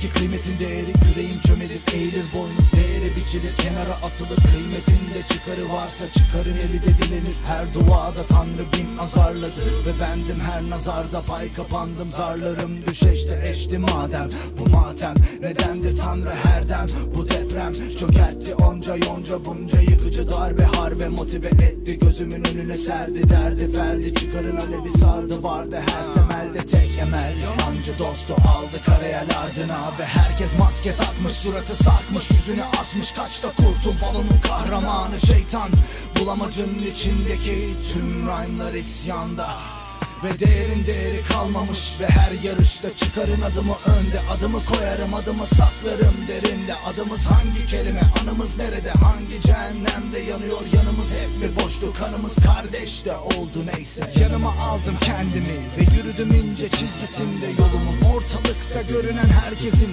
ki kıymetin değeri? Yüreğim çömelir eğilir boynum değeri biçilir. Kenara atılır kıymetinde çıkarı varsa çıkarın eli de dilenir. Her duada tanrı bin azarladı Ve bendim her nazarda pay kapandım. Zarlarım düşeşte eşti madem. Bu matem nedendir tanrı her dem Bu deprem çökertti onca yonca bunca Yıkıcı darbe. Harbe motive etti Gözümün önüne serdi derdi. Ferdi Çıkarın alevi sardı vardı her temelde tek Yabancı dostu aldı karayel ardına Ve herkes maske takmış suratı sarkmış Yüzünü asmış. Kaçta kurtul balonun kahramanı şeytan. Bulamacın içindeki tüm rhyme'lar isyanda ve değerin değeri kalmamış ve her yarışta çıkarın adımı önde. Adımı koyarım adımı saklarım derinde. Adımız hangi kelime anımız nerede? Hangi cehennemde yanıyor? Yanımız hep mi boştu kanımız kardeş de oldu neyse. Yanıma aldım kendimi ve yürüdüm ince çizgisinde. Yolumun ortalıkta görünen herkesin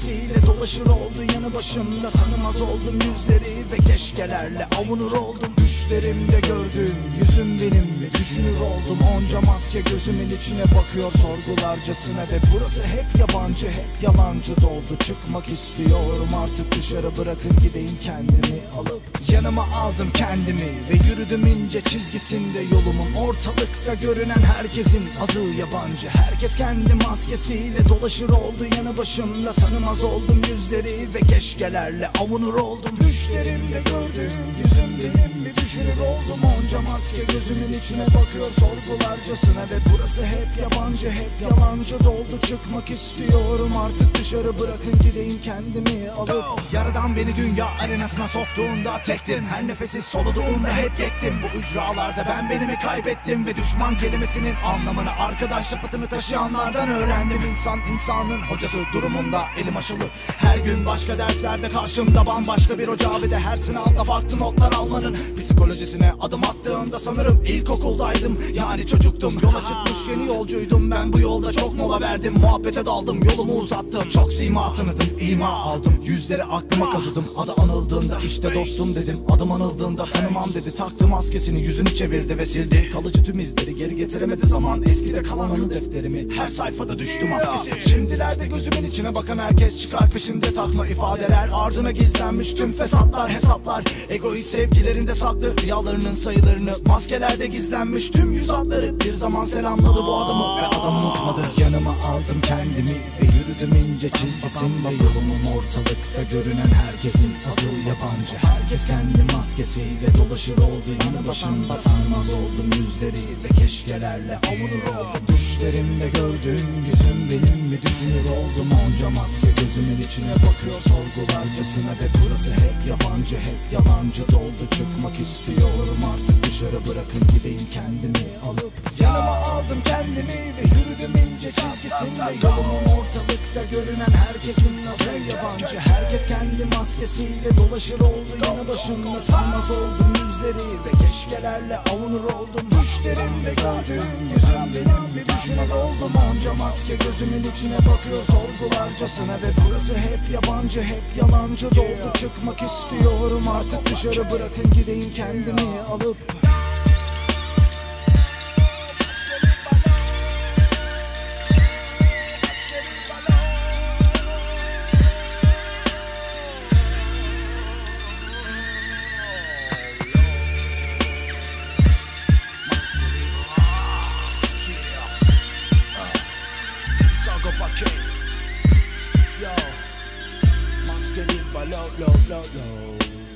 maskesiyle dolaşır oldu yanı başımda. Tanımaz oldum yüzleri ve keşkelerle avunur oldum Düşlerimde gördüğüm. Yüzüm benim mi düşünür oldum. Onca maske gözümün içine bakıyor sorgularcasına Ve burası hep yabancı hep yalancı doldu. Çıkmak istiyorum artık dışarı bırakın gideyim kendimi alıp Yanıma aldım kendimi. Ve yürüdüm ince çizgisinde Yolumun ortalıkta görünen herkesin adı yabancı. Herkes kendi maskesiyle dolaşır oldu yanı başımda. Tanımaz oldum yüzleri ve keşkelerle avunur oldum. Düşlerimde gördüğüm yüzüm benim mi düşünür oldum Onca maske gözümün içine bakıyor sorgularcasına Ve burası hep yabancı hep yalancı doldu. Çıkmak istiyorum artık dışarı bırakın gideyim kendimi alıp. Yaradan beni dünya arenasına soktuğunda tektim. Her nefesi soluduğunda hep yektim. Bu ücralarda ben benimi kaybettim Ve düşman kelimesinin anlamını Arkadaş sıfatını taşıyanlardan öğrendim. İnsan insanın hocası durumunda elim aşılı. Her gün başka derslerde karşımda bambaşka bir hoca Ve de her sınavda farklı notlar almanın Psikolojisine adım attığımda sanırım ilkokuldaydım. Yani çocuktum. Yola çıkmış yeni yolcuydum. Ben bu yolda çok mola verdim. Muhabbete daldım. Yolumu uzattım. Çok sima tanıdım. İma aldım. Yüzleri aklıma kazıdım. Adı anıldığında işte dostum dedim. Adım anıldığında tanımam dedi. Taktı maskesini. Yüzünü çevirdi ve sildi. Kalıcı tüm izleri geri getiremedi zaman. Eskide kalan anı defterimi her sayfada düştü maskesi. Şimdilerde gözümün içine bakan herkes çıkar peşinde takma ifadeler. Ardına gizlenmiş tüm fesatlar hesaplar. Egoist sevgilerinde saklı rüyalarının sayılarını. Maskelerde gizlenmiş tüm yüz hatları. Bir zaman selamladı bu adamı ve adam unutmadı. Yanıma aldım kendimi ve yürüdüm ince çizgisinde Yolumun ortalıkta görünen herkesin adı yabancı. Herkes kendi maskesiyle dolaşır oldu yanı başımda. Tanımaz oldum yüzleri ve keşkelerle avunur oldum. Düşlerimde gördüğüm yüzüm benim mi düşünür oldum? Onca maske gözümün içine bakıyor sorgularcasına Ve burası hep yabancı hep yalancı doldu. Çıkmak istiyorum artık dışarı bırakın gideyim kendimi alıp Yanıma aldım kendimi ve yürüdüm ince çizgisinde. Yolumun ortalıkta görünen herkesin adı yabancı. Herkes kendi maskesiyle dolaşır oldu yanı başımda. Tanımaz oldum yüzleri ve keşkelerle avunur oldum. Düşlerimde gördüğüm yüzüm benim mi düşünür oldum. Onca maske gözümün içine bakıyor sorgularcasına Ve burası hep yabancı hep yalancı. Doldu Çıkmak istiyorum artık. Dışarı bırakın gideyim kendimi alıp low, low, low, low.